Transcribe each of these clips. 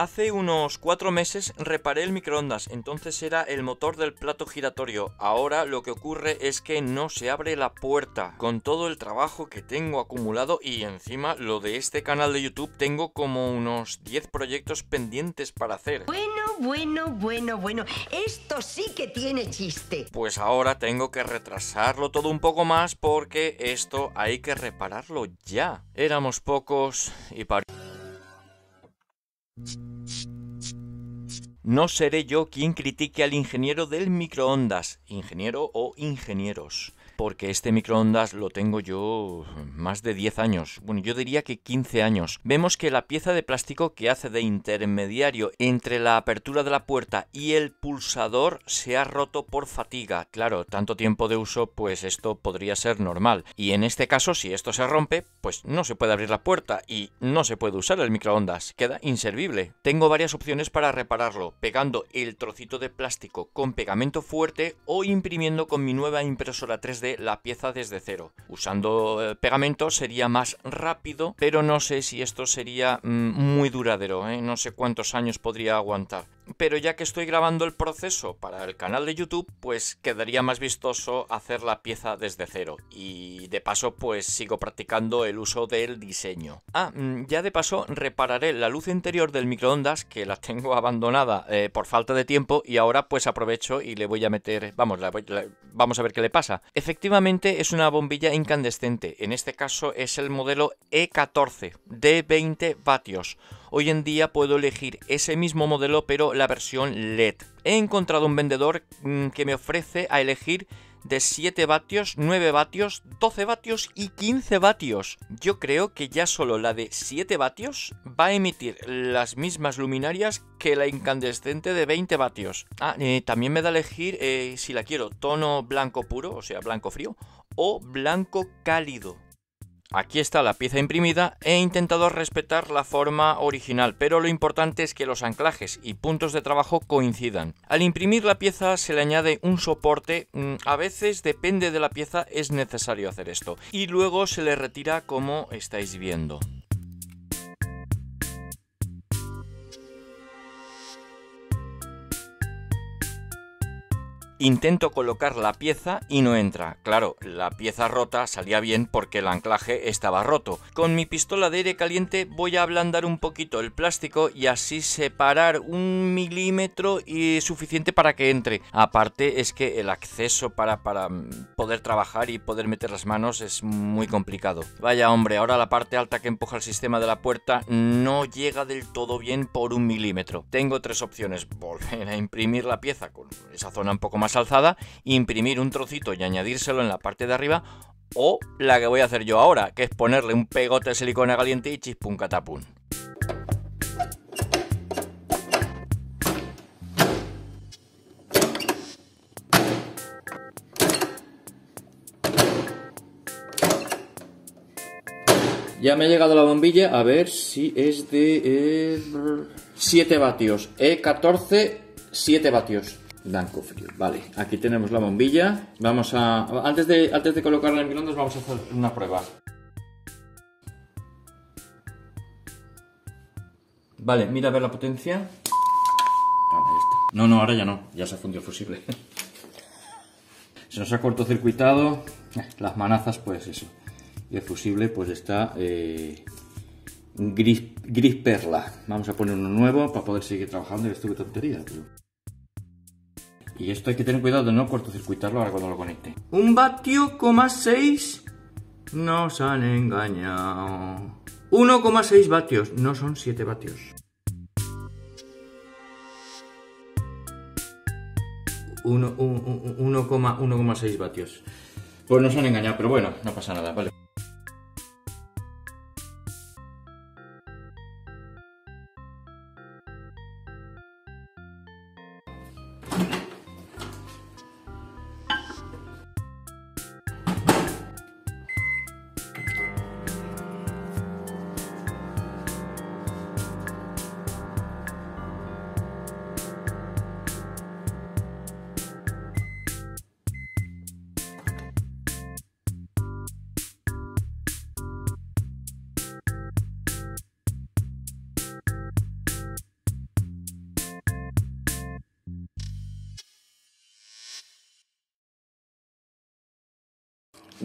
Hace unos cuatro meses reparé el microondas, entonces era el motor del plato giratorio. Ahora lo que ocurre es que no se abre la puerta. Con todo el trabajo que tengo acumulado y encima lo de este canal de YouTube tengo como unos 10 proyectos pendientes para hacer. Bueno, bueno, bueno, bueno. Esto sí que tiene chiste. Pues ahora tengo que retrasarlo todo un poco más porque esto hay que repararlo ya. Éramos pocos y para... No seré yo quien critique al ingeniero del microondas, ingeniero o ingenieros porque este microondas lo tengo yo más de 10 años, bueno, yo diría que 15 años. Vemos que la pieza de plástico que hace de intermediario entre la apertura de la puerta y el pulsador se ha roto por fatiga. Claro, tanto tiempo de uso, pues esto podría ser normal. Y en este caso, si esto se rompe, pues no se puede abrir la puerta y no se puede usar el microondas, queda inservible. Tengo varias opciones para repararlo, pegando el trocito de plástico con pegamento fuerte o imprimiendo con mi nueva impresora 3D la pieza desde cero. Usando eh, pegamento sería más rápido, pero no sé si esto sería mm, muy duradero, ¿eh? no sé cuántos años podría aguantar pero ya que estoy grabando el proceso para el canal de YouTube, pues quedaría más vistoso hacer la pieza desde cero. Y de paso, pues sigo practicando el uso del diseño. Ah, mm, ya de paso repararé la luz interior del microondas, que la tengo abandonada eh, por falta de tiempo, y ahora pues aprovecho y le voy a meter... Vamos, vamos a ver qué le pasa. Efectivamente es una bombilla incandescente, en este caso es el modelo E14 de 20 vatios. Hoy en día puedo elegir ese mismo modelo pero la versión LED. He encontrado un vendedor mm, que me ofrece a elegir de 7 vatios, 9 vatios, 12 vatios y 15 vatios. Yo creo que ya solo la de 7 vatios va a emitir las mismas luminarias que la incandescente de 20 vatios. Ah, también me da a elegir eh, si la quiero tono blanco puro, o sea, blanco frío, o blanco cálido. Aquí está la pieza imprimida, he intentado respetar la forma original, pero lo importante es que los anclajes y puntos de trabajo coincidan. Al imprimir la pieza se le añade un soporte, mm, a veces depende de la pieza es necesario hacer esto, y luego se le retira como estáis viendo. Intento colocar la pieza y no entra. Claro, la pieza rota salía bien porque el anclaje estaba roto. Con mi pistola de aire caliente voy a ablandar un poquito el plástico y así separar un milímetro y suficiente para que entre. Aparte es que el acceso para, para poder trabajar y poder meter las manos es muy complicado. Vaya hombre, ahora la parte alta que empuja el sistema de la puerta no llega del todo bien por un milímetro. Tengo tres opciones. Volver a imprimir la pieza con esa zona un poco más alzada, imprimir un trocito y añadírselo en la parte de arriba, o la que voy a hacer yo ahora, que es ponerle un pegote de silicona caliente y chispun catapún. Ya me ha llegado la bombilla, a ver si es de 7 vatios. E14, 7 vatios. Blanco frío. Vale, aquí tenemos la bombilla. Vamos a... Antes de, antes de colocarla en microondas vamos a hacer una prueba. Vale, mira a ver la potencia. No, no, ahora ya no. Ya se ha fundido el fusible. se nos ha cortocircuitado. Las manazas, pues eso. Y el fusible, pues está... Eh, gris, gris perla. Vamos a poner uno nuevo para poder seguir trabajando. Y esto que tontería, y esto hay que tener cuidado de no cortocircuitarlo ahora cuando lo conecte. Un vatio, 6 nos han engañado. 1,6 vatios, no son 7 vatios. Uno, 1,6 vatios. Pues nos han engañado, pero bueno, no pasa nada, vale.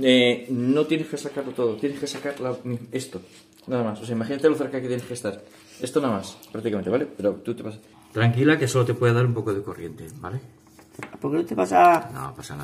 Eh, no tienes que sacarlo todo, tienes que sacar la- esto, nada más. O sea, imagínate lo cerca que tienes que estar. Esto nada más, prácticamente, ¿vale? Pero tú te pasas. Tranquila, que solo te puede dar un poco de corriente, ¿vale? ¿Por qué no te pasa? No pasa nada.